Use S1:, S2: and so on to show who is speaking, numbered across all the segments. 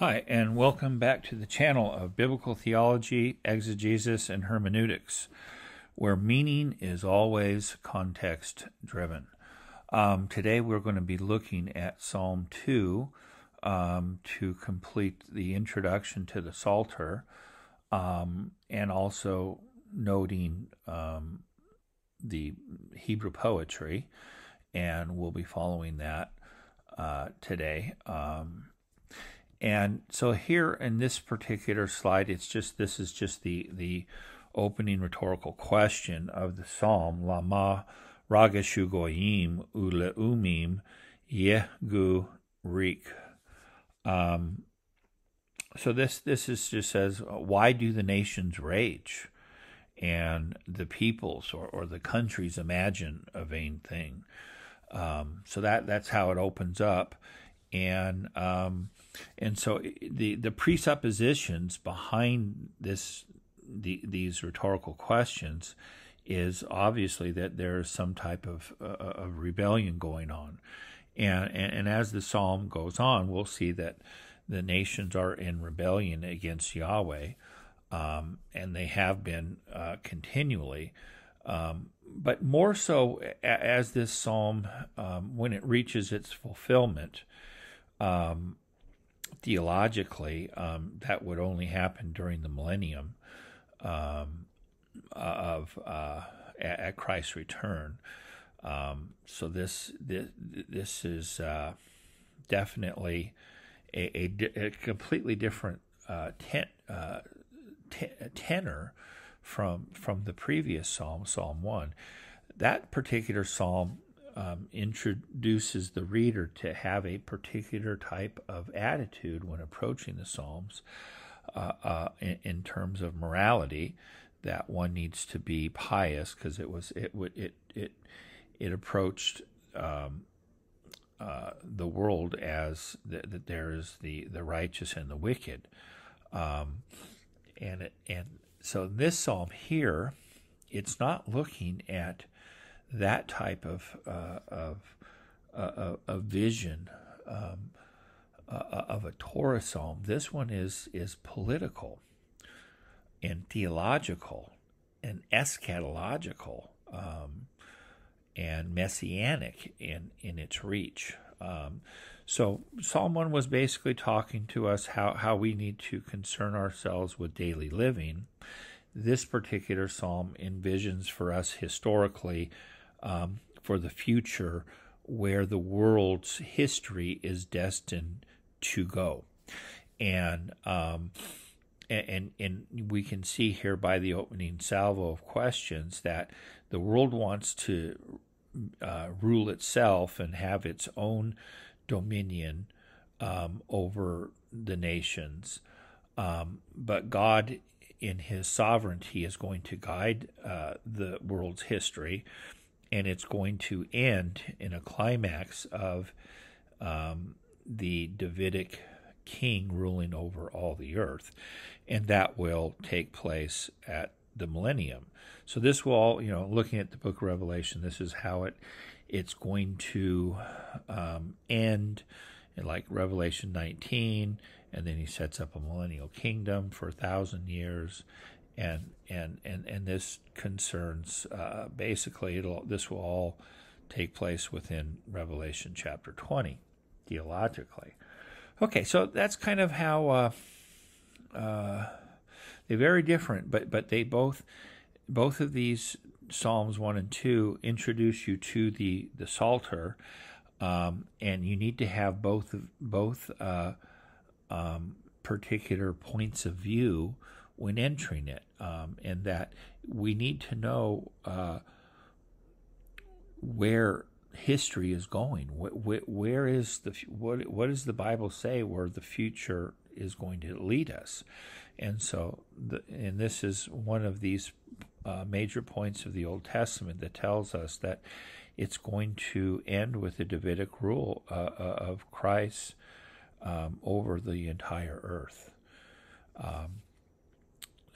S1: Hi, and welcome back to the channel of Biblical Theology, Exegesis, and Hermeneutics, where meaning is always context driven. Um, today we're going to be looking at Psalm 2 um, to complete the introduction to the Psalter um, and also noting um, the Hebrew poetry, and we'll be following that uh, today. Um, and so here in this particular slide, it's just this is just the the opening rhetorical question of the psalm. Lama ragashu goyim uleumim yehgu rik. Um, so this this is just says, why do the nations rage, and the peoples or, or the countries imagine a vain thing? Um, so that that's how it opens up, and um, and so the the presuppositions behind this the, these rhetorical questions is obviously that there is some type of, uh, of rebellion going on, and, and and as the psalm goes on, we'll see that the nations are in rebellion against Yahweh, um, and they have been uh, continually. Um, but more so as this psalm, um, when it reaches its fulfillment, um, theologically, um, that would only happen during the millennium um, of uh, at, Christ's return. Um, so this this, this is uh, definitely a, a, a, completely different uh, ten, uh, tenor from from the previous psalm, Psalm one. That particular psalm um, introduces the reader to have a particular type of attitude when approaching the Psalms uh, uh, in, in, terms of morality. That one needs to be pious because it was it would it it it approached um, uh, the world as that the, there is the the righteous and the wicked, um, and it, and so this psalm here, it's not looking at that type of uh, of uh, a vision um, uh, of a Torah psalm. This one is is political and theological and eschatological um, and messianic in in its reach. Um, so Psalm one was basically talking to us how how we need to concern ourselves with daily living. This particular psalm envisions for us historically um, for the future where the world's history is destined to go. And, um, and, and we can see here by the opening salvo of questions that the world wants to uh, rule itself and have its own dominion um, over the nations. Um, but God, in His sovereignty, is going to guide uh, the world's history and it's going to end in a climax of um, the Davidic king ruling over all the earth, and that will take place at the millennium. So this will all, you know, looking at the book of Revelation, this is how it it's going to um, end in like Revelation 19, and then he sets up a millennial kingdom for a thousand years, and and and and this concerns uh, basically it'll this will all take place within Revelation chapter 20 theologically. Okay, so that's kind of how uh, uh, they're very different, but but they both both of these Psalms one and two introduce you to the the Psalter, um, and you need to have both both uh, um, particular points of view when entering it, um, and that we need to know uh, where history is going. Where, where is the what? What does the Bible say where the future is going to lead us? And so, the, and this is one of these uh, major points of the Old Testament that tells us that it's going to end with the Davidic rule uh, uh of Christ um, over the entire earth. Um,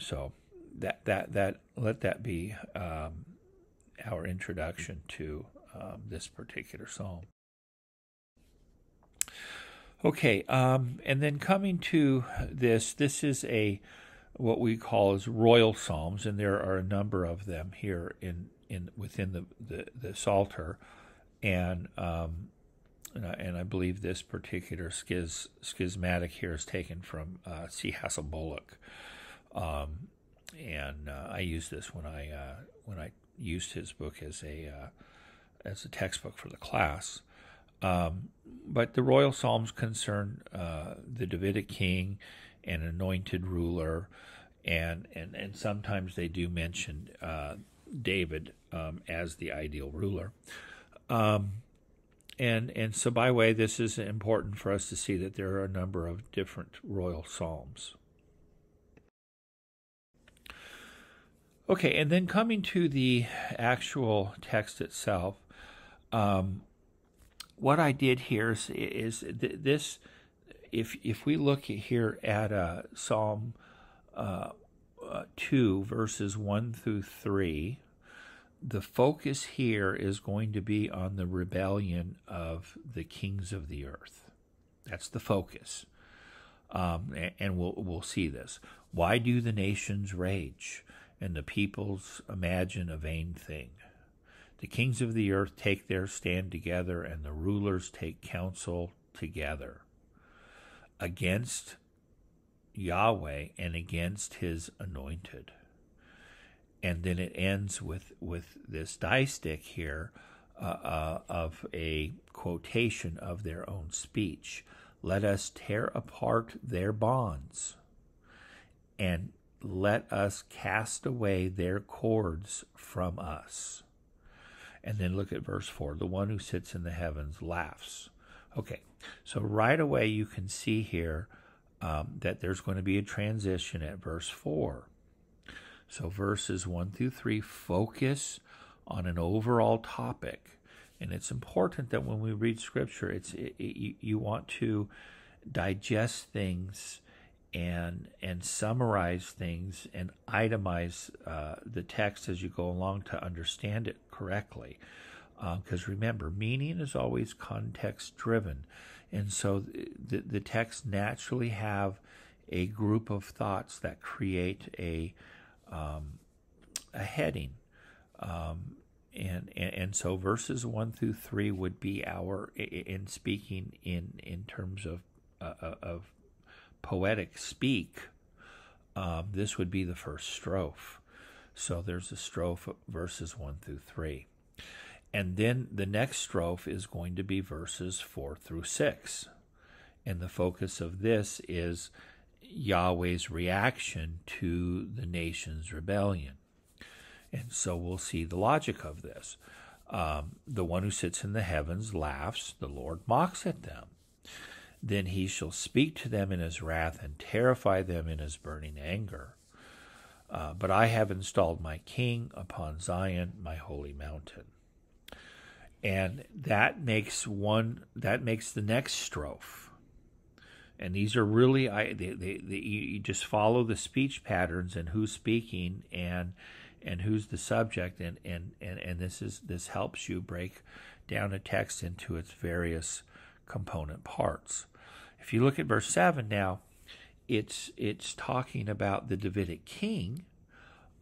S1: so that that that let that be um, our introduction to um, this particular psalm. Okay, um, and then coming to this, this is a what we call as royal psalms, and there are a number of them here in in within the the, the Psalter, and um, and I, and I, believe this particular schiz, schismatic here is taken from uh, C. Hassell Bullock, um, and uh, I used this when I uh, when I used his book as a uh, as a textbook for the class. Um, but the royal psalms concern uh, the Davidic king and anointed ruler, and and and sometimes they do mention uh, David um, as the ideal ruler. Um, and and so by way, this is important for us to see that there are a number of different royal psalms. Okay, and then coming to the actual text itself, um, what I did here is, is th- this. If if we look here at uh, Psalm uh, uh, two verses one through three, the focus here is going to be on the rebellion of the kings of the earth. That's the focus, um, and, and we'll we'll see this. Why do the nations rage? And the peoples imagine a vain thing. The kings of the earth take their stand together, and the rulers take counsel together against Yahweh and against his anointed. And then it ends with, with this distich here uh, uh, of a quotation of their own speech. Let us tear apart their bonds and let us cast away their cords from us. And then look at verse 4 the one who sits in the heavens laughs. Okay, so right away you can see here um, that there's going to be a transition at verse 4. So verses 1 through 3 focus on an overall topic. And it's important that when we read scripture, it's it, it, you want to digest things and and summarize things and itemize uh, the text as you go along to understand it correctly. Because um, remember, meaning is always context driven, and so the the text naturally have a group of thoughts that create a um, a heading. Um, and, and, and so verses one through three would be our in speaking in in terms of uh, uh of poetic speak, um, this would be the first strophe. So there's a strophe verses 1 through 3. And then the next strophe is going to be verses 4 through 6. And the focus of this is Yahweh's reaction to the nation's rebellion. And so we'll see the logic of this. Um, the one who sits in the heavens laughs, the Lord mocks at them. Then he shall speak to them in his wrath and terrify them in his burning anger. Uh, but I have installed my king upon Zion, my holy mountain. And that makes one, that makes the next strophe. And these are really, I, they, they, they, you just follow the speech patterns and who's speaking and, and who's the subject. And, and, and, and this is, this helps you break down a text into its various component parts. If you look at verse 7 now, it's it's talking about the Davidic king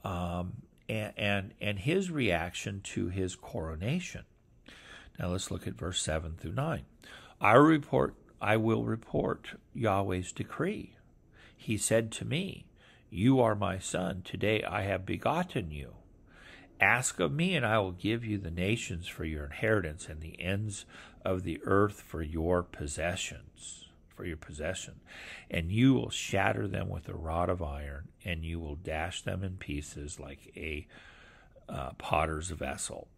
S1: um, and, and, and his reaction to his coronation. Now let's look at verse 7 through 9. I report I will report Yahweh's decree. He said to me, You are my son, today I have begotten you. Ask of me, and I will give you the nations for your inheritance and the ends of the earth for your possessions for your possession, and you will shatter them with a rod of iron, and you will dash them in pieces like a uh, potter's vessel.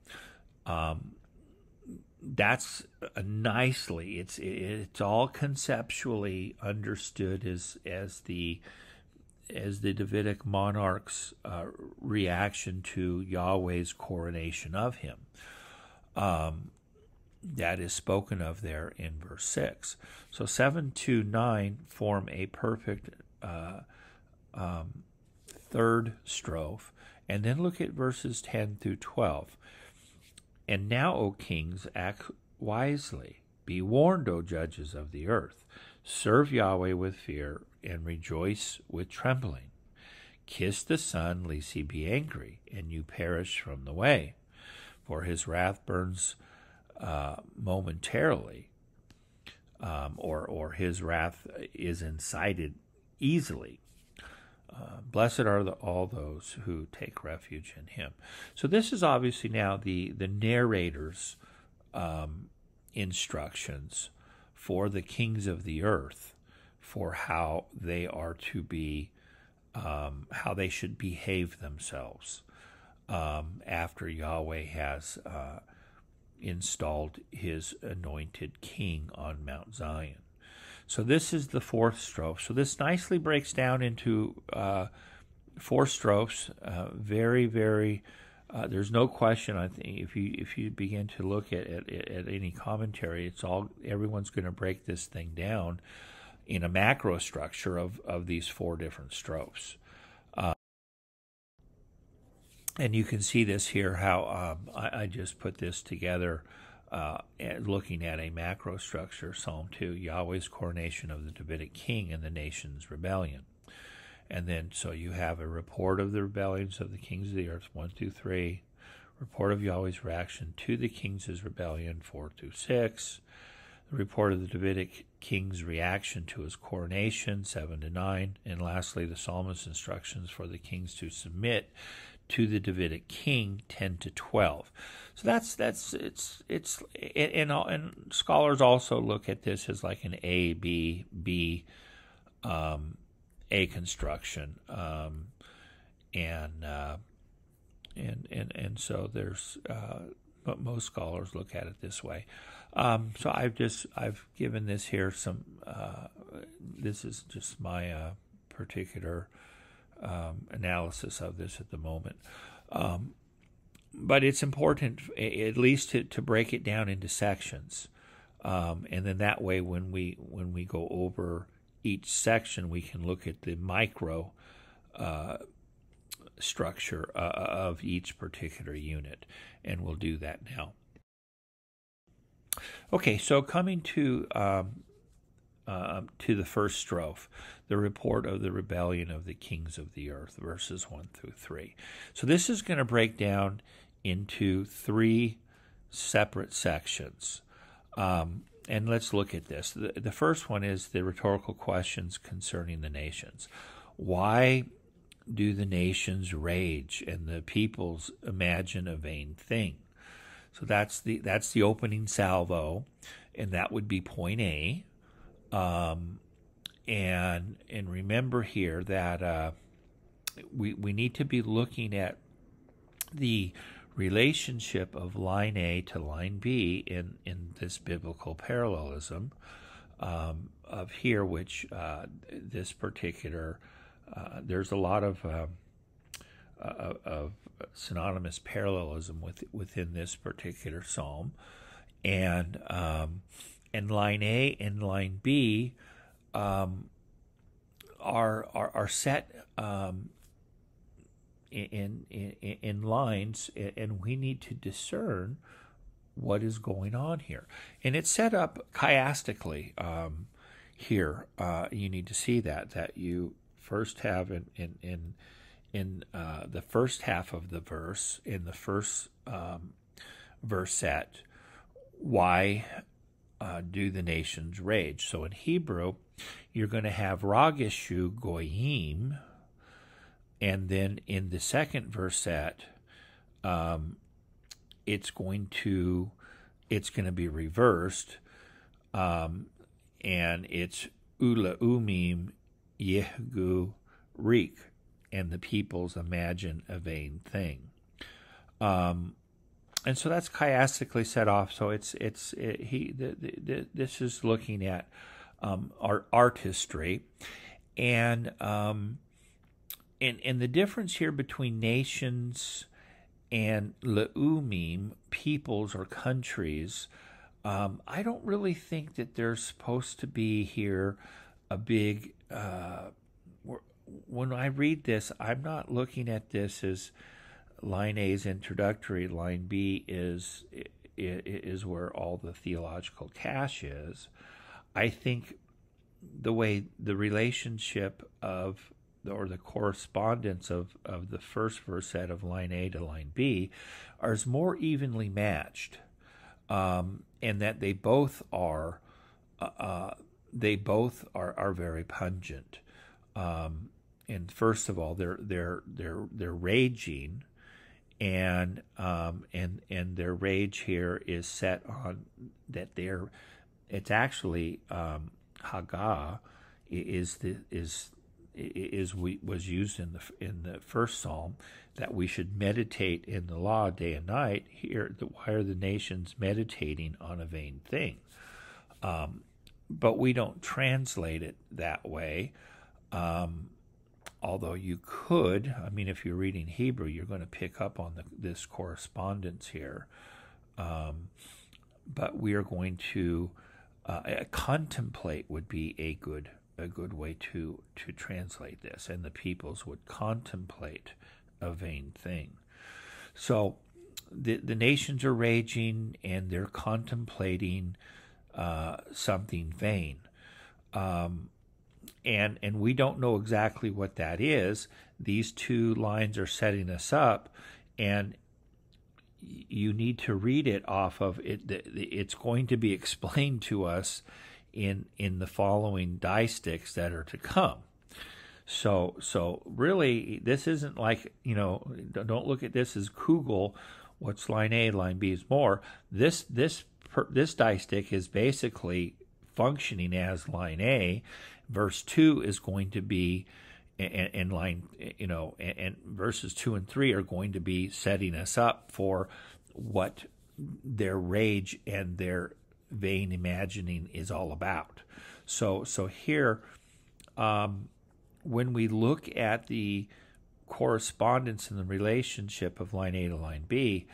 S1: Um, that's nicely. It's it's all conceptually understood as as the as the Davidic monarch's uh, reaction to Yahweh's coronation of him. Um, that is spoken of there in verse 6. So 7 to 9 form a perfect uh, um, third strophe. And then look at verses 10 through 12. And now, O kings, act wisely. Be warned, O judges of the earth. Serve Yahweh with fear and rejoice with trembling. Kiss the Son, lest he be angry, and you perish from the way. For his wrath burns uh, momentarily, um, or, or his wrath is incited easily. Uh, blessed are the, all those who take refuge in him. So this is obviously now the the narrator's um, instructions for the kings of the earth for how they are to be, um, how they should behave themselves um, after Yahweh has uh, installed His anointed King on Mount Zion. So this is the fourth strophe. So this nicely breaks down into uh, four strophes. Uh, very, very. Uh, there's no question. I think if you if you begin to look at at, at any commentary, it's all everyone's going to break this thing down in a macro structure of of these four different strophes. And you can see this here. How um, I, I just put this together uh, looking at a macro structure, Psalm 2, Yahweh's coronation of the Davidic king and the nation's rebellion. And then, so you have a report of the rebellions of the kings of the earth, 1 through 3, report of Yahweh's reaction to the king's rebellion, 4 through 6, the report of the Davidic king's reaction to his coronation, 7 to 9, and lastly, the psalmist's instructions for the kings to submit to the Davidic king, 10 to 12. So that's that's it's it's and and scholars also look at this as like an A B B um, A construction, um, and uh, and and and so there's uh, but most scholars look at it this way. Um, so I've just I've given this here some. Uh, this is just my uh, particular um, analysis of this at the moment. Um, but it's important, at least, to, to break it down into sections, um, and then that way, when we when we go over each section, we can look at the micro uh, structure uh, of each particular unit, and we'll do that now. Okay, so coming to um, uh, to the first strophe, the report of the rebellion of the kings of the earth, verses 1 through 3. So this is going to break down into three separate sections. Um, and let's look at this. The, the first one is the rhetorical questions concerning the nations. Why do the nations rage and the peoples imagine a vain thing? So that's the that's the opening salvo, and that would be point A. Um, and and remember here that uh, we we need to be looking at the relationship of line A to line B in in this biblical parallelism um, of here, which uh, this particular uh, there's a lot of um, uh, of synonymous parallelism with within this particular psalm, and um, and line A and line B um, are, are, are set um, in, in in lines, and we need to discern what is going on here. And it's set up chiastically um, here. Uh, you need to see that that you first have in in in, in uh, the first half of the verse in the first um, verse set why uh, do the nations rage? So in Hebrew, you're going to have Ragishu Goyim, and then in the second verset, um, it's going to it's going to be reversed, um, and it's Ula Umim Yehgu Rik, and the peoples imagine a vain thing. Um, and so that's chiastically set off. So it's it's it, he the, the, the, this is looking at um, art artistry, and um, and and the difference here between nations and leumim, peoples or countries. Um, I don't really think that there's supposed to be here a big. Uh, when I read this, I'm not looking at this as line A is introductory, line B is is where all the theological cash is. I think the way the relationship of or the correspondence of, of the first verset of line A to line B are more evenly matched, um, and that they both are uh, uh, they both are, are very pungent. Um, and first of all, they're they're they're they're raging, and um, and and their rage here is set on that they're it's actually um, Haggah is the is is we was used in the in the first psalm that we should meditate in the law day and night. Here, the, why are the nations meditating on a vain thing? Um, but we don't translate it that way. Um, although you could, I mean, if you're reading Hebrew, you're going to pick up on the, this correspondence here. Um, but we are going to uh, contemplate would be a good a good way to to translate this, and the peoples would contemplate a vain thing. So the the nations are raging and they're contemplating uh, something vain. Um, and and we don't know exactly what that is. These two lines are setting us up, and you need to read it off of it. It's going to be explained to us in in the following distichs that are to come. So so really, this isn't like you know. Don't look at this as Kugel. What's line A? Line B is more. This this this distich is basically functioning as line A. Verse two is going to be and, line you know and, verses two and three are going to be setting us up for what their rage and their vain imagining is all about. So so here, um, when we look at the correspondence and the relationship of line A to line B,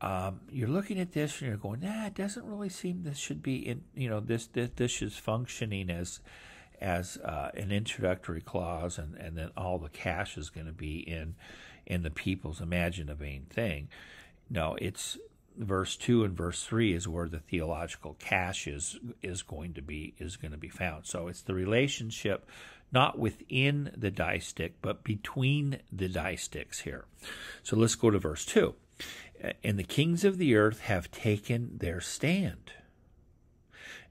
S1: um, you're looking at this and you're going, nah, it doesn't really seem this should be in, you know, this this, this is functioning as as uh, an introductory clause, and, and then all the cash is going to be in in the people's imagine a vain thing. No, it's verse two and verse three is where the theological cash is is going to be is going to be found. So it's the relationship not within the distich, but between the distichs here. So let's go to verse two. And the kings of the earth have taken their stand,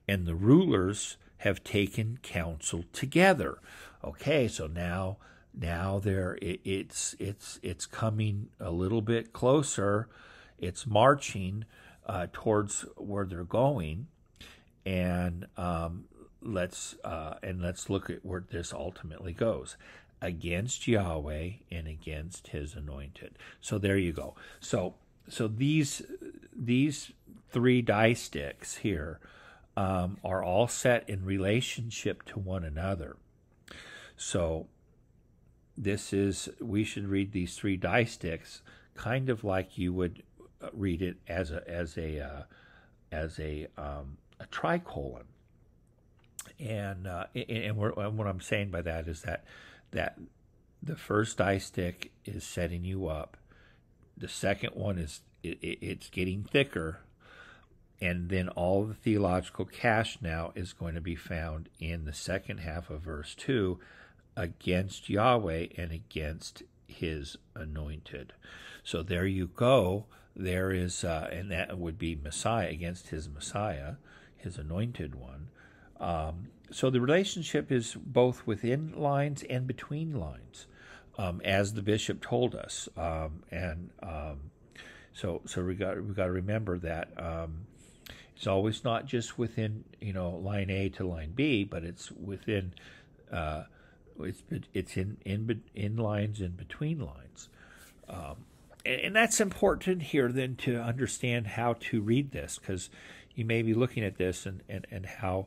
S1: and the rulers have taken counsel together. Okay, so now now there it, it's it's it's coming a little bit closer. It's marching uh, towards where they're going, and um, let's uh, and let's look at where this ultimately goes against Yahweh and against His anointed. So there you go. So so these these three distichs here um, are all set in relationship to one another. So this is we should read these three distichs kind of like you would uh, read it as a as a uh, as a um, a tricolon. And uh, and, and what I'm saying by that is that that the first distich is setting you up. The second one is it, it, it's getting thicker and then all the theological cash now is going to be found in the second half of verse 2 against Yahweh and against his anointed. So there you go. There is, uh, and that would be Messiah against his Messiah, his anointed one. Um, so the relationship is both within lines and between lines, um, as the bishop told us. Um, and um, so, so we got we got to remember that um, it's always not just within you know line A to line B, but it's within uh, it's it's in in in lines in between lines, um, and, and, that's important here then to understand how to read this because you may be looking at this and and and how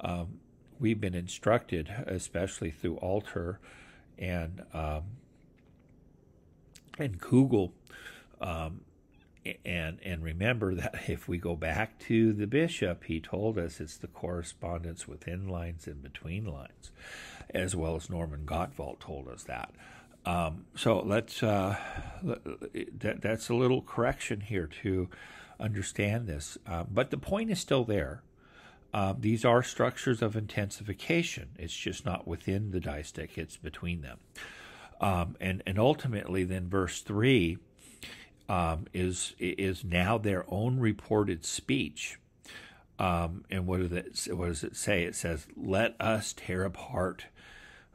S1: um, we've been instructed, especially through Alter and um, and Kugel. Um, and and remember that if we go back to the bishop, he told us it's the correspondence within lines and between lines, as well as Norman Gottwald told us that. Um, so let's uh, that, that's a little correction here to understand this. Uh, but the point is still there. Uh, these are structures of intensification. It's just not within the distich; it's between them. Um, and and ultimately, then verse three um, is is now their own reported speech. Um, and what does it what does it say? It says, "Let us tear apart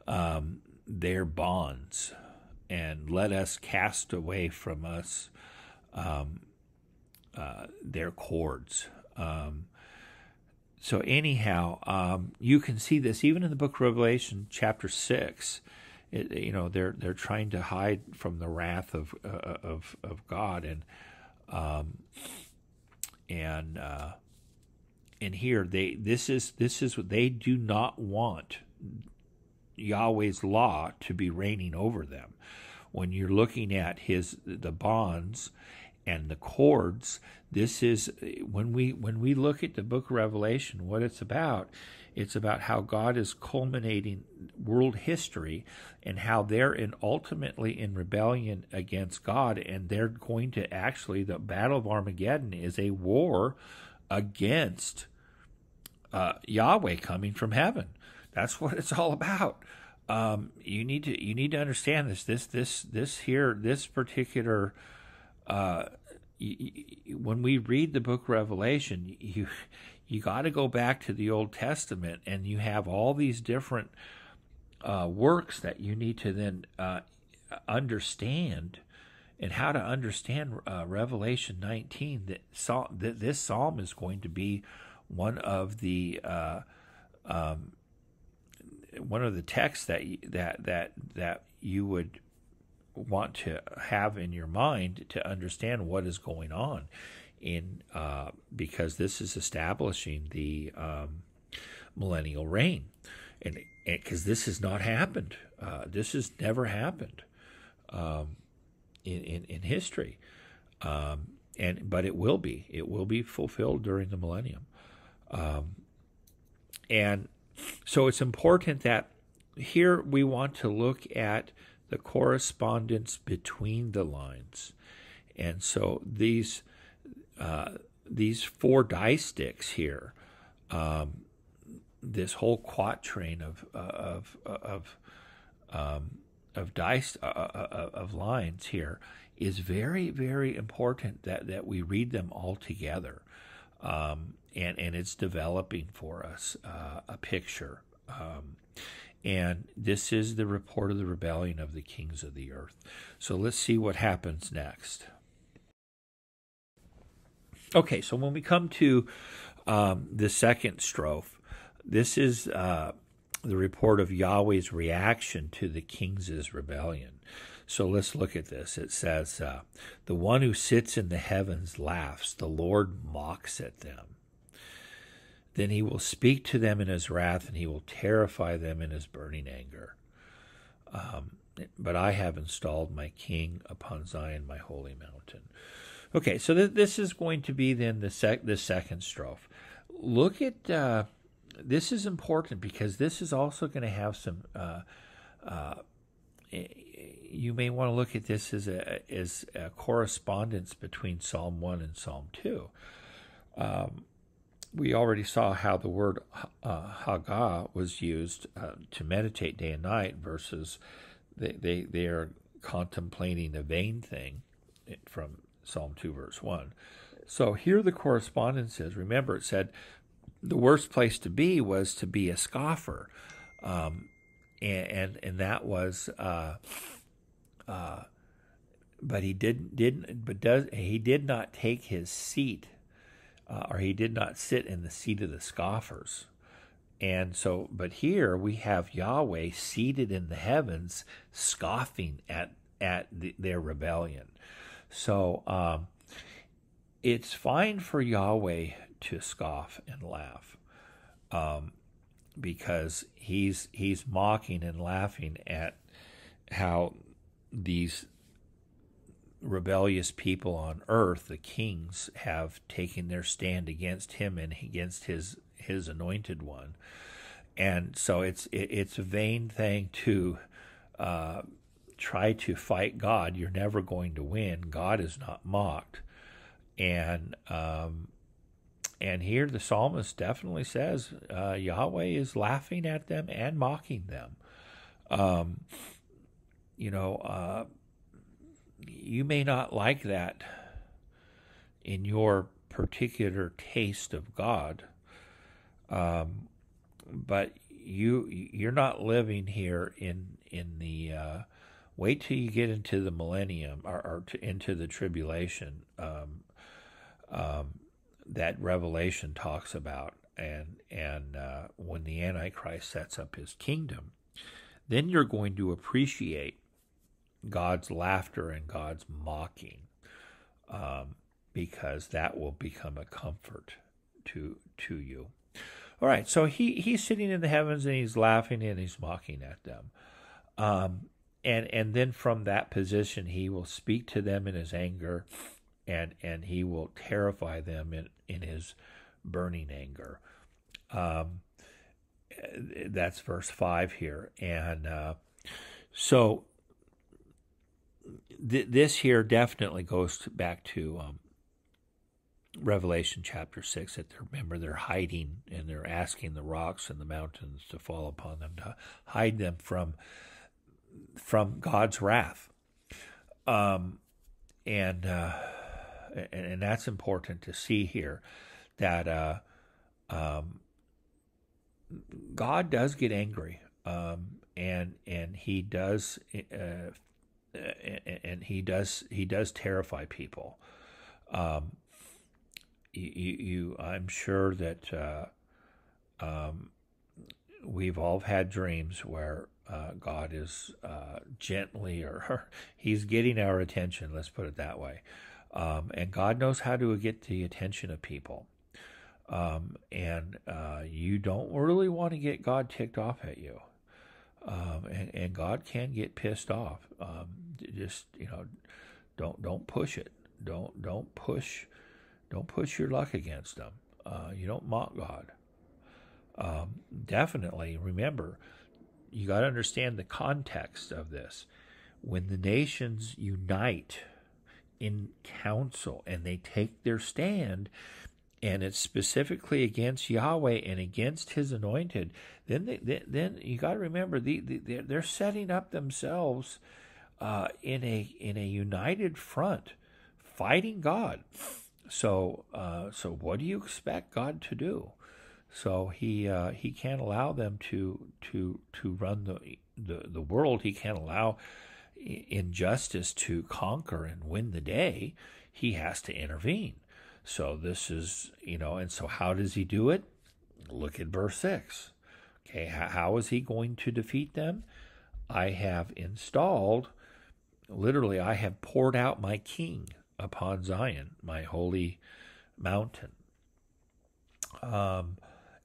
S1: um, their bonds, and let us cast away from us um, uh, their cords." Um, so anyhow, um, you can see this even in the book of Revelation, chapter six. It, you know they're they're trying to hide from the wrath of uh, of of God and um, and uh, and here they this is this is what they do not want Yahweh's law to be reigning over them. When you're looking at his the bonds and the cords, this is when we when we look at the book of Revelation, what it's about. It's about how God is culminating world history and how they're in ultimately in rebellion against God, and they're going to actually the battle of Armageddon is a war against uh, Yahweh coming from heaven. That's what it's all about. Um, you need to you need to understand this. This this this here this particular. Uh, when we read the book Revelation, you you got to go back to the Old Testament, and you have all these different uh, works that you need to then uh, understand, and how to understand uh, Revelation 19. That, that this psalm is going to be one of the uh, um, one of the texts that that that that you would want to have in your mind to understand what is going on in uh, because this is establishing the um, millennial reign. And because this has not happened. Uh, this has never happened um, in, in, in history. Um, and but it will be. It will be fulfilled during the millennium. Um, and so it's important that here we want to look at the correspondence between the lines. And so these uh, these four distichs here, um, this whole quatrain of uh, of of um, of dice uh, uh, uh, of lines here is very very important that that we read them all together, um, and and it's developing for us uh, a picture. Um, and this is the report of the rebellion of the kings of the earth. So let's see what happens next. Okay, so when we come to um, the second strophe, this is uh, the report of Yahweh's reaction to the kings' rebellion. So let's look at this. It says, uh, The one who sits in the heavens laughs, the Lord mocks at them. Then he will speak to them in his wrath, and he will terrify them in his burning anger. Um, but I have installed my king upon Zion, my holy mountain. Okay, so th- this is going to be then the sec- the second strophe. Look at uh, this is important because this is also going to have some. Uh, uh, you may want to look at this as a as a correspondence between Psalm one and Psalm two. Um, we already saw how the word uh, Haggah was used uh, to meditate day and night versus they, they, they are contemplating a vain thing from Psalm 2, verse 1. So here the correspondence is remember, it said the worst place to be was to be a scoffer. Um, and, and, and that was, uh, uh, but he didn't, didn't, but does, he did not take his seat uh, or he did not sit in the seat of the scoffers. And so, but here we have Yahweh seated in the heavens, scoffing at at the, their rebellion. So um, it's fine for Yahweh to scoff and laugh, um, because he's he's mocking and laughing at how these rebellious people on earth, the kings, have taken their stand against him and against his his anointed one. And so it's it, it's a vain thing to uh, try to fight God. You're never going to win. God is not mocked. and um, and here the psalmist definitely says uh, Yahweh is laughing at them and mocking them. Um, you know, uh, you may not like that in your particular taste of God, um, but you you're not living here in in the uh, wait till you get into the millennium or, or to, into the tribulation um, um, that Revelation talks about, and and uh, when the Antichrist sets up his kingdom, then you're going to appreciate God's laughter and God's mocking, um, because that will become a comfort to to you. All right, so he he's sitting in the heavens and he's laughing and he's mocking at them. Um, and and then from that position he will speak to them in his anger and and he will terrify them in in his burning anger. Um, that's verse 5 here. And uh, so th- this here definitely goes to, back to um, Revelation chapter 6 that they remember they're hiding and they're asking the rocks and the mountains to fall upon them to hide them from from God's wrath. Um, and, uh, and, and that's important to see here that uh, um, God does get angry, um, and and he does uh, and he does he does terrify people. Um, you, you, I'm sure that uh, um, we've all had dreams where uh, God is uh, gently, or He's getting our attention. Let's put it that way. Um, and God knows how to get the attention of people. Um, and uh, you don't really want to get God ticked off at you. Um, and, and God can get pissed off. Um, just you know, don't don't push it. Don't don't push, don't push your luck against them. Uh, you don't mock God. Um, definitely remember you got to understand the context of this. When the nations unite in council and they take their stand, and it's specifically against Yahweh and against His anointed, then they, then you got to remember the, the, they're setting up themselves uh, in a in a united front, fighting God. So uh, so what do you expect God to do? So he uh, he can't allow them to to to run the the, the world. He can't allow injustice to conquer and win the day. He has to intervene. So this is you know, and so how does he do it? Look at verse six. Okay, how, is he going to defeat them? I have installed, literally, I have poured out my king upon Zion, my holy mountain. Um,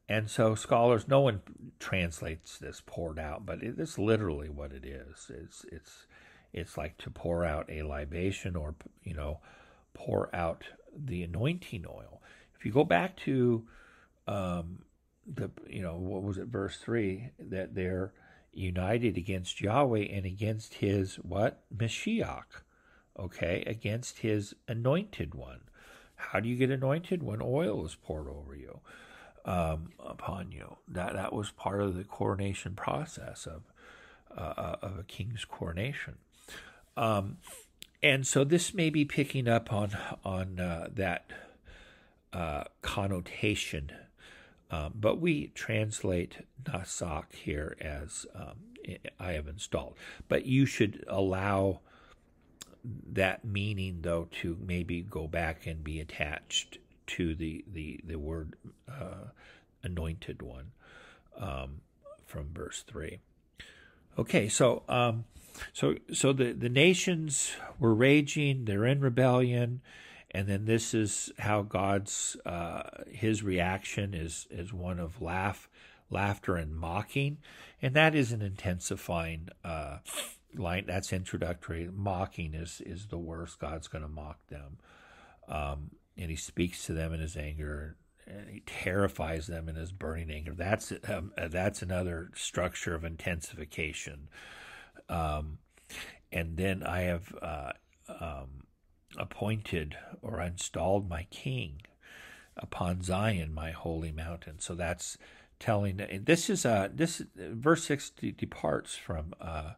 S1: and so scholars, no one translates this poured out, but it is literally what it is. It's it's it's like to pour out a libation or you know pour out the anointing oil. If you go back to um, the you know what was it verse three that they're united against Yahweh and against His what Mashiach, okay, against His anointed one. How do you get anointed when oil is poured over you? Um, upon you. That that was part of the coronation process of uh, uh, of a king's coronation. Um, and so this may be picking up on on uh, that uh, connotation, um, but we translate nasak here as um, I have installed. But you should allow that meaning though to maybe go back and be attached to the the the word uh, anointed one um, from verse three. Okay, so um, so so the the nations were raging; they're in rebellion, and then this is how God's uh, his reaction is is one of laugh, laughter, and mocking, and that is an intensifying. Uh, line that's introductory mocking is is the worst god's going to mock them um, and he speaks to them in his anger and he terrifies them in his burning anger. That's um, that's another structure of intensification. Um, and then I have uh, um, appointed or installed my king upon Zion, my holy mountain. So that's telling. This is a this verse six departs from uh,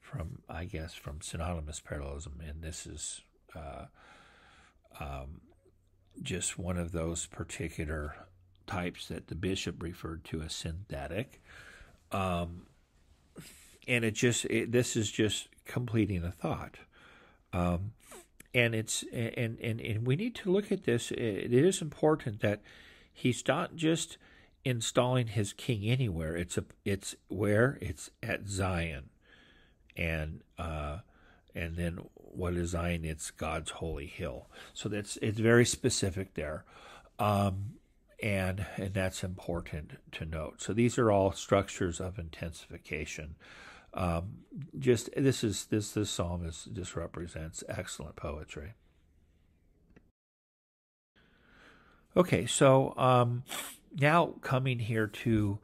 S1: from I guess from synonymous parallelism, and this is uh, um, just one of those particular types that the bishop referred to as synthetic. Um, and it just it, this is just completing a thought. Um, and it's and, and and we need to look at this. It is important that he's not just installing his king anywhere. It's a it's where it's at Zion, and uh, and then what is Zion? It's God's holy hill. So that's it's very specific there, um, and and that's important to note. So these are all structures of intensification. Um, just this is this this psalm is just represents excellent poetry. Okay, so um, now coming here to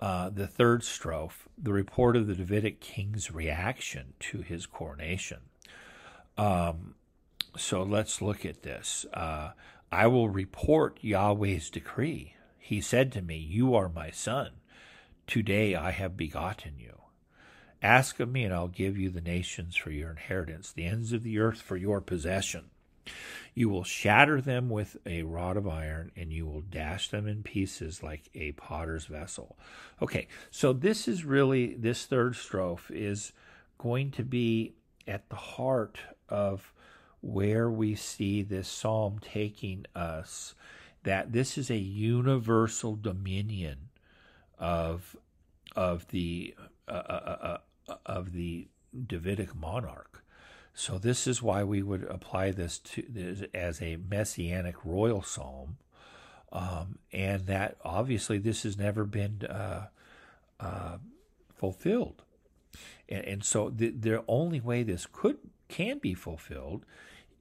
S1: uh, the third strophe, the report of the Davidic king's reaction to his coronation. Um, so let's look at this. Uh, I will report Yahweh's decree. He said to me, You are my son. Today I have begotten you. Ask of me, and I'll give you the nations for your inheritance, the ends of the earth for your possession. You will shatter them with a rod of iron, and you will dash them in pieces like a potter's vessel. Okay, so this is really, this third strophe is going to be at the heart of where we see this psalm taking us, that this is a universal dominion of, of the. Uh, uh, uh, of the Davidic monarch. So this is why we would apply this to as a messianic royal psalm, um, and that obviously this has never been uh, uh, fulfilled, and, and so the, the only way this could can be fulfilled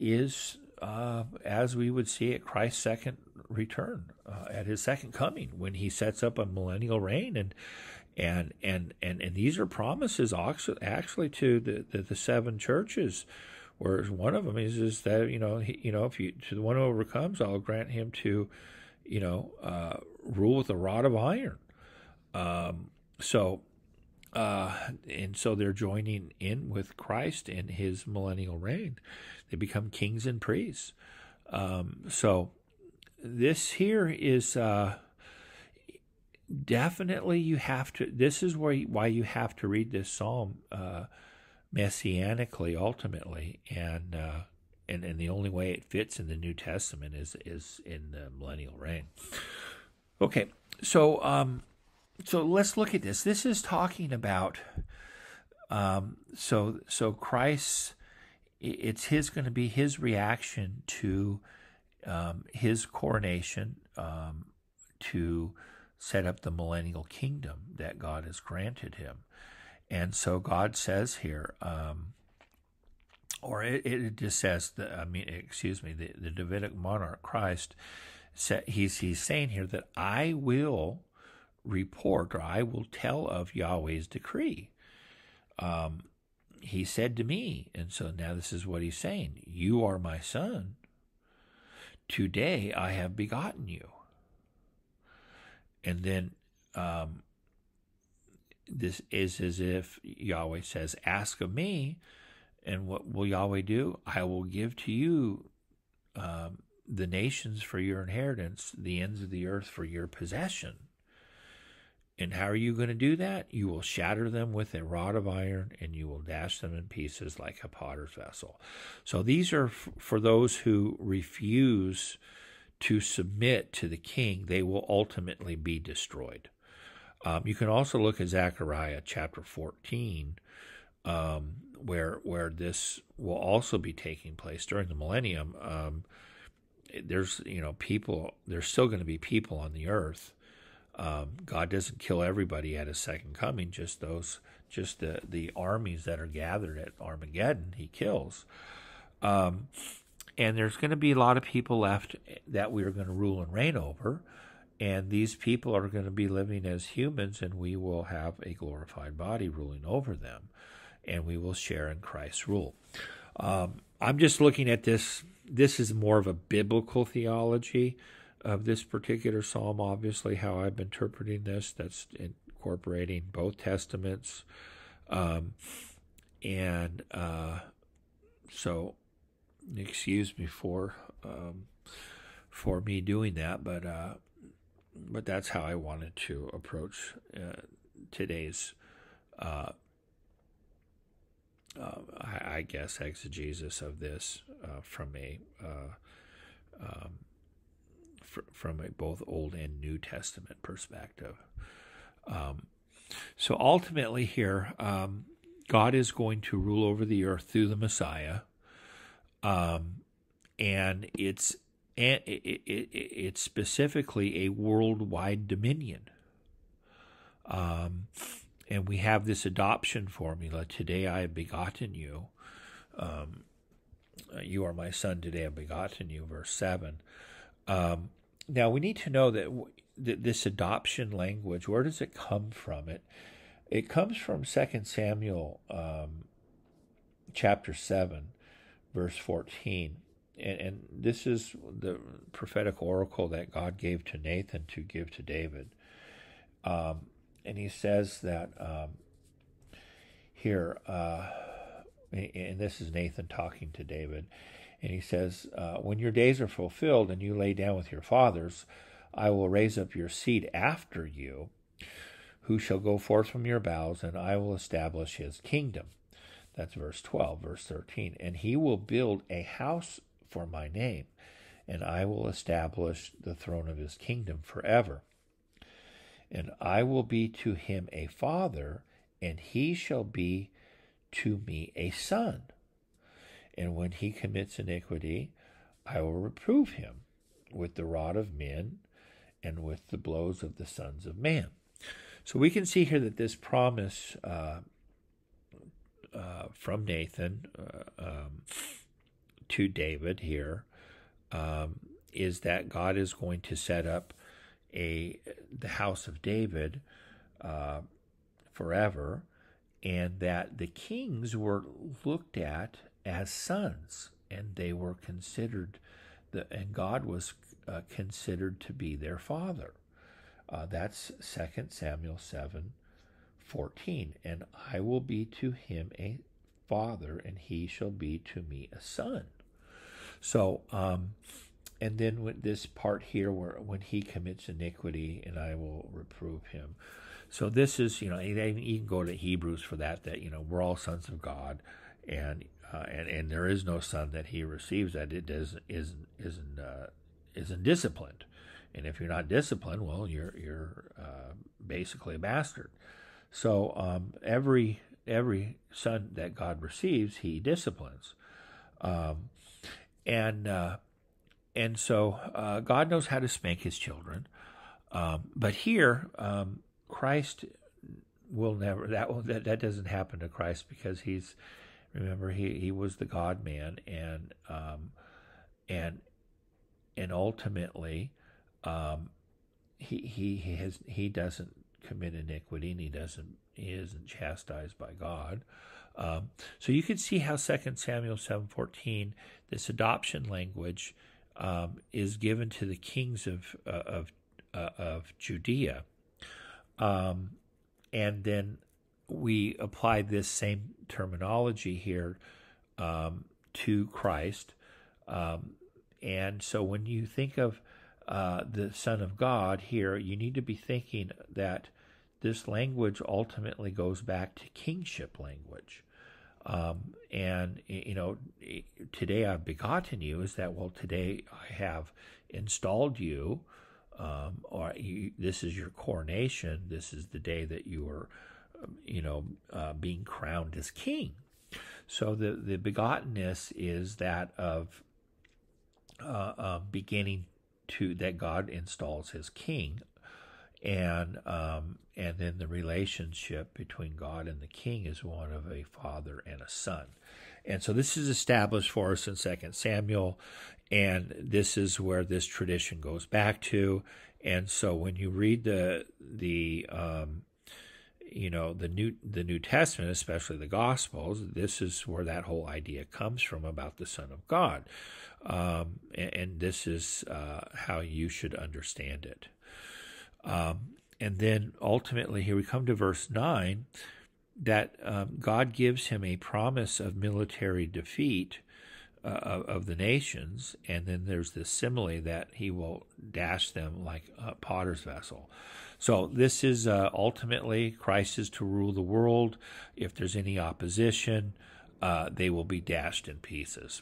S1: is uh, as we would see at Christ's second return, uh, at his second coming, when he sets up a millennial reign and and and and, and these are promises actually to the, the, the seven churches whereas one of them is is that you know he, you know if you to the one who overcomes I'll grant him to you know uh, rule with a rod of iron. Um, so uh, and so they're joining in with Christ in his millennial reign. They become kings and priests. Um, so this here is uh, definitely you have to this is where why you have to read this psalm uh, messianically ultimately and uh, and and the only way it fits in the New Testament is is in the millennial reign. Okay, so um, so let's look at this. This is talking about um, so so Christ. It's his going to be his reaction to um, his coronation um, to set up the millennial kingdom that God has granted him. And so God says here, um, or it, it just says, the, I mean, excuse me, the, the Davidic monarch Christ, he's, he's saying here that I will report or I will tell of Yahweh's decree. Um, he said to me, and so now this is what he's saying You are my son. Today I have begotten you and then um, this is as if Yahweh says, Ask of me, and what will Yahweh do? I will give to you um, the nations for your inheritance, the ends of the earth for your possession. And how are you going to do that? You will shatter them with a rod of iron and you will dash them in pieces like a potter's vessel. So these are f- for those who refuse to submit to the king, they will ultimately be destroyed. Um, you can also look at Zechariah chapter 14, um, where where this will also be taking place during the millennium. Um, there's you know people. There's still going to be people on the earth. Um, God doesn't kill everybody at His second coming. Just those, just the the armies that are gathered at Armageddon, He kills. Um, and there's going to be a lot of people left that we are going to rule and reign over. And these people are going to be living as humans, and we will have a glorified body ruling over them. And we will share in Christ's rule. Um, I'm just looking at this. This is more of a biblical theology of this particular psalm. Obviously, how I'm interpreting this. That's incorporating both testaments, um, and uh, so excuse me for um, for me doing that, but uh, but that's how I wanted to approach uh, today's, uh, uh I, I, guess, exegesis of this uh, from a uh, um, fr- from a both Old and New Testament perspective. Um, so ultimately, here, um, God is going to rule over the earth through the Messiah, um, and it's and it, it, it, it's specifically a worldwide dominion. Um, and we have this adoption formula today I have begotten you. Um, you are my son, today I have begotten you, verse 7. Um, now we need to know that, w- that this adoption language, where does it come from? It, it comes from 2 Samuel um, chapter 7, verse 14 and, and this is the prophetic oracle that God gave to Nathan to give to David. Um, and he says that um, here, uh, and this is Nathan talking to David, and he says, uh, When your days are fulfilled and you lay down with your fathers, I will raise up your seed after you, who shall go forth from your bowels, and I will establish his kingdom. That's verse 12. Verse 13. And he will build a house for my name, and I will establish the throne of his kingdom forever. And I will be to him a father, and he shall be to me a son. And when he commits iniquity, I will reprove him with the rod of men and with the blows of the sons of man. So we can see here that this promise uh, uh, from Nathan uh, um, to David here um, is that God is going to set up a the house of David uh, forever, and that the kings were looked at as sons, and they were considered the and God was uh, considered to be their father. Uh, that's Second Samuel seven fourteen, and I will be to him a father, and he shall be to me a son. So, um, and then with this part here where when he commits iniquity, and I will reprove him. So this is, you know, you can go to Hebrews for that. That you know we're all sons of God, and uh, and and there is no son that he receives that it is isn't isn't uh, isn't disciplined. And if you're not disciplined, well, you're you're uh, basically a bastard. So um, every every son that God receives, He disciplines. Um, and uh, and so uh, God knows how to spank His children. Um, but here, um, Christ will never that, that that doesn't happen to Christ because He's remember he he was the God Man and um, and and ultimately um, he he he has he doesn't commit iniquity and he doesn't he isn't chastised by God. Um, so you can see how 2 Samuel 7.14, this adoption language, um, is given to the kings of, uh, of, uh, of Judea. Um, and then we apply this same terminology here um, to Christ. Um, and so when you think of uh, the Son of God here, you need to be thinking that this language ultimately goes back to kingship language. Um, and, you know, today I've begotten you is that, well, today I have installed you, um, or you, this is your coronation. This is the day that you are, um, you know, uh, being crowned as king. So the, the begottenness is that of uh, uh, beginning to, that God installs as king and um, and then the relationship between God and the king is one of a father and a son. And so this is established for us in Second Samuel, and this is where this tradition goes back to. And so when you read the the um, you know the new the New Testament, especially the Gospels, this is where that whole idea comes from about the Son of God, um, and, and, this is uh, how you should understand it. Um, and then ultimately, here we come to verse nine, that um, God gives him a promise of military defeat. Uh, of, of, the nations, and then there's this simile that he will dash them like a potter's vessel. So this is uh, ultimately Christ is to rule the world. If there's any opposition, uh, they will be dashed in pieces.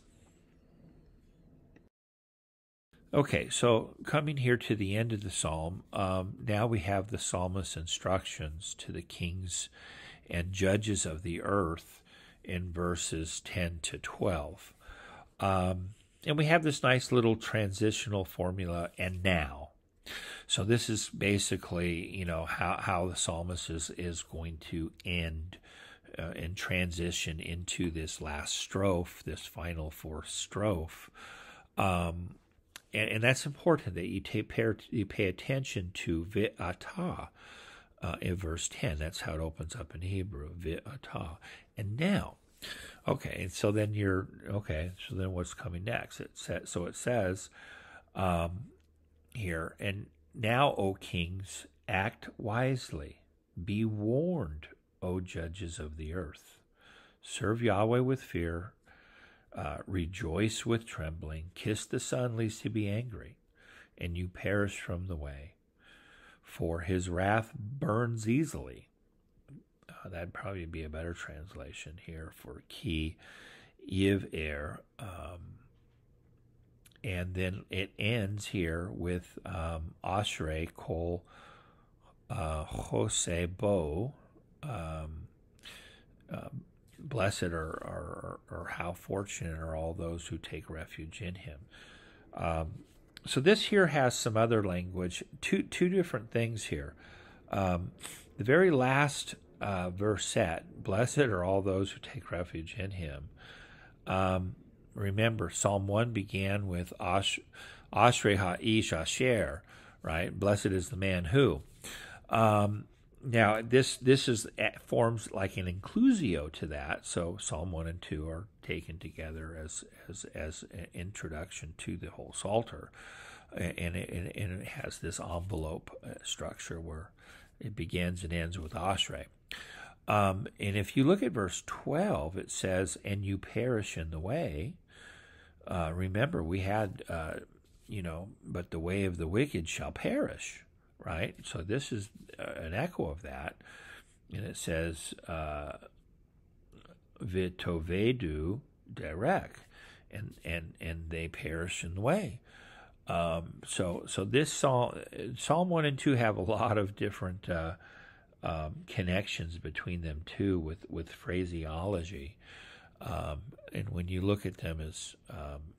S1: Okay, so coming here to the end of the psalm, um, now we have the psalmist's instructions to the kings and judges of the earth in verses 10 to 12. Um, and we have this nice little transitional formula, and now. So this is basically, you know, how, how the psalmist is, is going to end uh, and transition into this last strophe, this final fourth strophe. Um, and, and, that's important that you, take, pay, you pay attention to vi'ata uh, in verse 10. That's how it opens up in Hebrew, vi'ata. And now, okay, and so then you're, okay, so then what's coming next? It says, so it says um, here, and now, O kings, act wisely. Be warned, O judges of the earth. Serve Yahweh with fear. Uh, rejoice with trembling. Kiss the Son, lest he be angry, and you perish from the way. For his wrath burns easily. Uh, that'd probably be a better translation here for ki, yiv er. Um, and then it ends here with um, Ashrei Kol uh, Jose Bo. Um, uh, blessed are, are, how fortunate are all those who take refuge in him. Um, so this here has some other language, two two different things here. Um, the very last uh, verse set, blessed are all those who take refuge in him. Um, Remember, Psalm 1 began with Ash, Ashrei Ha'ish Asher, right? Blessed is the man who. Um, now, this this is eh, forms like an inclusio to that. So Psalm 1 and 2 are taken together as as as an introduction to the whole Psalter. And it, and it has this envelope uh, structure where it begins and ends with Ashrei. Um, and if you look at verse 12, it says, And you perish in the way uh, remember, we had, uh, you know, but the way of the wicked shall perish, right? So this is uh, an echo of that. And it says, uh, vitovedu derek, and, and, and they perish in the way. Um, so, so this psalm, Psalm one and two have a lot of different uh, um, connections between them too, with with phraseology. Um, and when you look at them as um,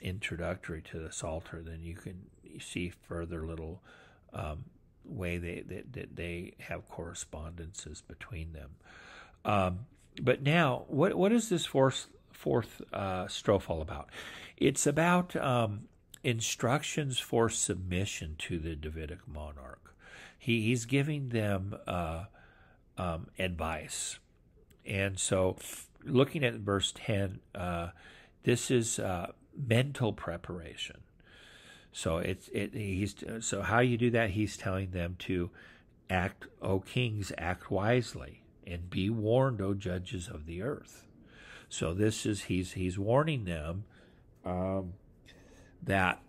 S1: introductory to the Psalter, then you can see further little um, way they that, that, they have correspondences between them. Um, but now, what what is this fourth fourth uh, strophe all about? It's about um, instructions for submission to the Davidic monarch. He, he's giving them uh, um, advice, and so looking at verse 10, uh, this is uh, mental preparation. So it's it he's so how you do that he's telling them to act O kings act wisely and be warned O judges of the earth. So this is he's he's warning them um, that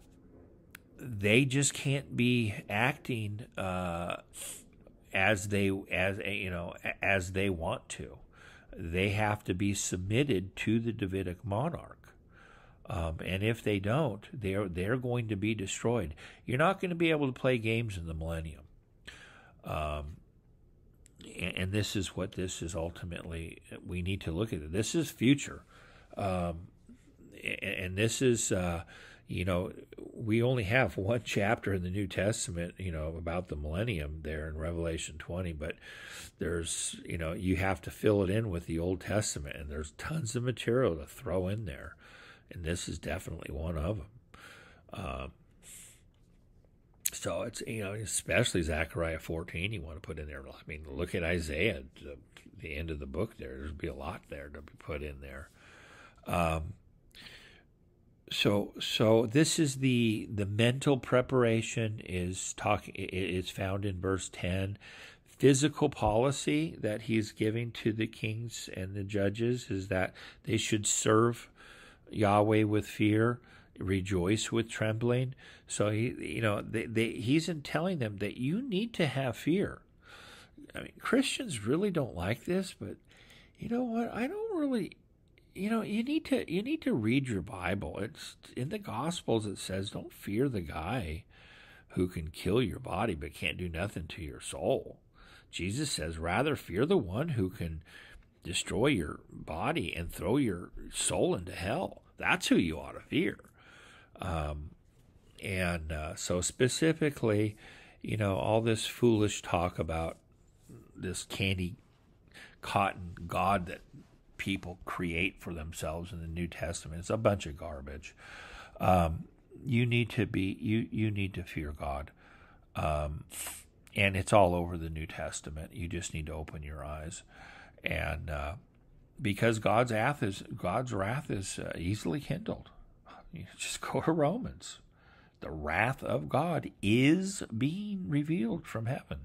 S1: they just can't be acting uh, as they as you know as they want to they have to be submitted to the Davidic monarch. Um, and if they don't, they're they're going to be destroyed. You're not going to be able to play games in the millennium. Um, and, and, this is what this is ultimately. We need to look at it. This is future, um, and, and, this is. Uh, you know, we only have one chapter in the New Testament, you know, about the millennium there in Revelation 20, but there's, you know, you have to fill it in with the Old Testament, and there's tons of material to throw in there. And this is definitely one of them. Uh, So it's you know especially Zechariah 14 you want to put in there. I mean look at Isaiah, the, the end of the book. There, there's be a lot there to be put in there. Um, so so this is the the mental preparation is talking is found in verse 10 physical policy that he's giving to the kings and the judges is that they should serve Yahweh with fear rejoice with trembling. So he you know they, they he's in telling them that you need to have fear. I mean christians really don't like this but you know what? I don't really you know you need to you need to read your bible. It's in the gospels it says don't fear the guy who can kill your body but can't do nothing to your soul. Jesus says rather fear the one who can destroy your body and throw your soul into hell. That's who you ought to fear. Um, and uh, so specifically you know all this foolish talk about this candy cotton god that people create for themselves in the New Testament. It's a bunch of garbage. Um, you need to be you you need to fear God, um, and it's all over the New Testament. You just need to open your eyes, and uh, because God's wrath is God's wrath is uh, easily kindled. You just go to Romans. The wrath of God is being revealed from heaven.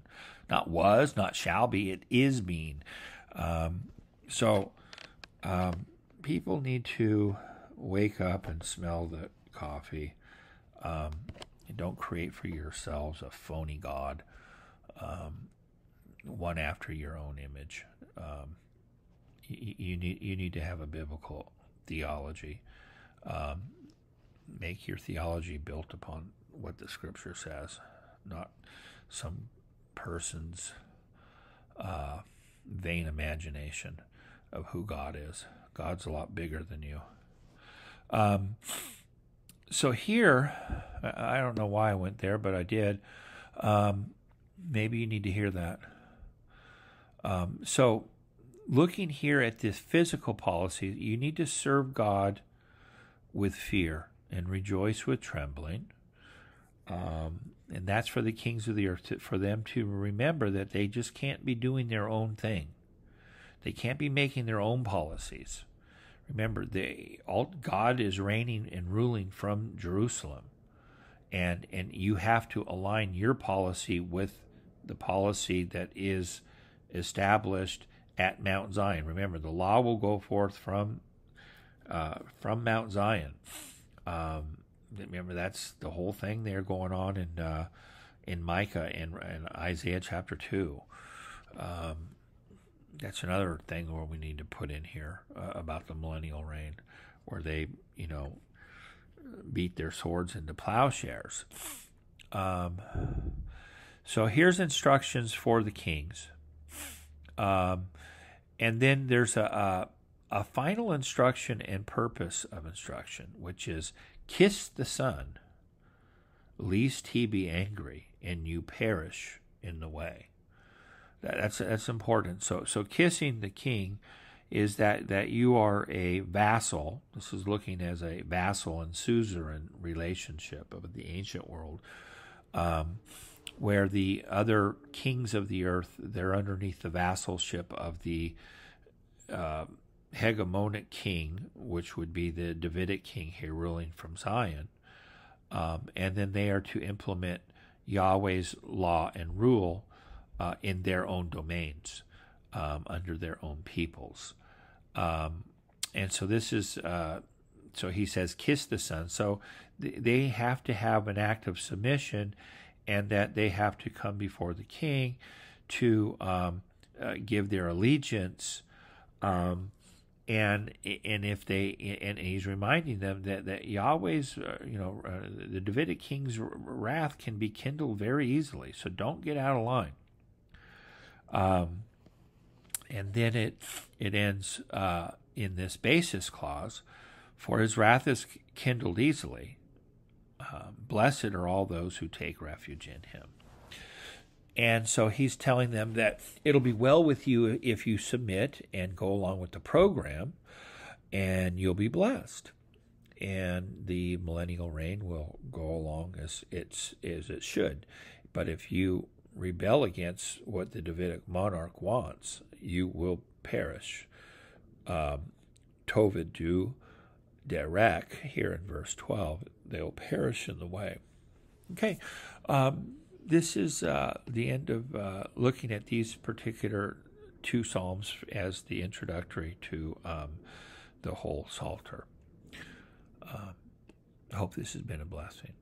S1: Not was, not shall be. It is being. Um, so um, people need to wake up and smell the coffee. Um, don't create for yourselves a phony God, um, one after your own image. Um, you, you, need you need to have a biblical theology. Um, make your theology built upon what the Scripture says, not some person's uh, vain imagination of who God is. God's a lot bigger than you. Um, so here, I don't know why I went there, but I did. Um, maybe you need to hear that. Um, so, looking here at this physical policy, you need to serve God with fear and rejoice with trembling. Um, and that's for the kings of the earth, to, for them to remember that they just can't be doing their own thing. They can't be making their own policies. Remember, they all God is reigning and ruling from Jerusalem, and and you have to align your policy with the policy that is established at Mount Zion. Remember, the law will go forth from uh, from Mount Zion. Um, remember, that's the whole thing there going on in uh, in Micah and, and Isaiah chapter two. Um, that's another thing where we need to put in here uh, about the millennial reign, where they, you know, beat their swords into plowshares. Um, so here's instructions for the kings. Um, and then there's a, a, a final instruction and purpose of instruction, which is kiss the Son, lest he be angry and you perish in the way. That's that's important. So so kissing the king is that that you are a vassal. This is looking as a vassal and suzerain relationship of the ancient world, um, where the other kings of the earth they're underneath the vassalship of the uh, hegemonic king, which would be the Davidic king here ruling from Zion, um, and then they are to implement Yahweh's law and rule uh, in their own domains, um, under their own peoples. Um, and so this is, uh, so he says, kiss the Son. So th- they have to have an act of submission and that they have to come before the king to um, uh, give their allegiance. Um, and and if they and he's reminding them that that Yahweh's uh, you know uh, the Davidic king's wrath can be kindled very easily. So don't get out of line. Um, and then it it ends uh, in this basis clause, for his wrath is kindled easily. Um, blessed are all those who take refuge in him. And so he's telling them that it'll be well with you if you submit and go along with the program, and you'll be blessed. and the millennial reign will go along as it's as it should. But if you rebel against what the Davidic monarch wants, you will perish. Um, Tovidu Derek, here in verse 12, they'll perish in the way. Okay, um, this is uh, the end of uh, looking at these particular two psalms as the introductory to um, the whole Psalter. Uh, I hope this has been a blessing.